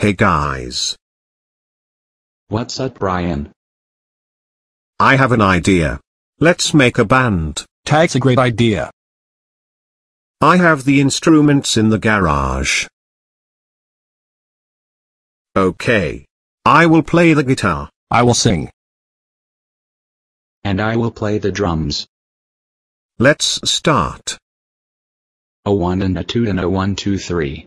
Hey guys. What's up Brian? I have an idea. Let's make a band. Tag's a great idea. I have the instruments in the garage. Okay. I will play the guitar. I will sing. And I will play the drums. Let's start. A one and a two and a one two three.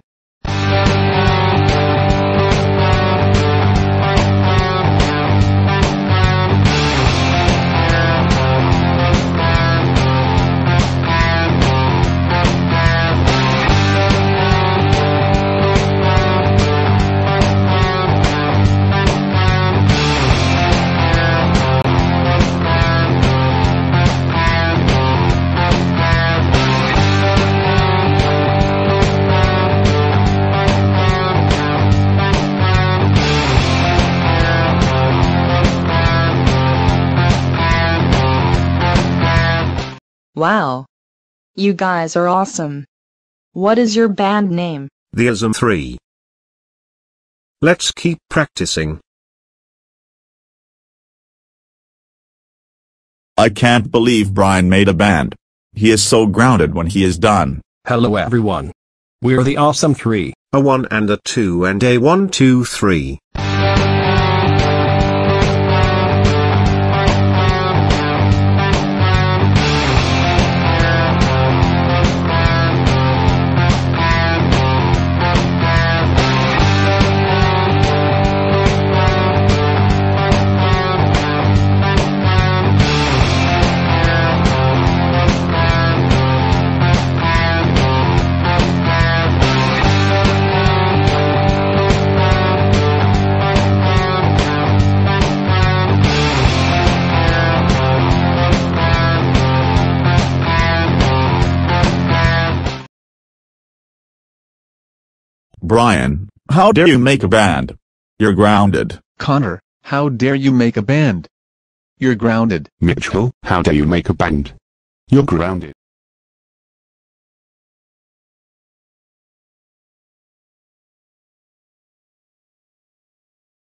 Wow. You guys are awesome. What is your band name? The Awesome 3. Let's keep practicing. I can't believe Brian made a band. He is so grounded when he is done. Hello everyone. We're the Awesome 3. A 1 and a 2 and a 1 2 3. Brian, how dare you make a band? You're grounded. Conor, how dare you make a band? You're grounded. Mitchell, how dare you make a band? You're grounded.